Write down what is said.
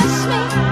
don't me,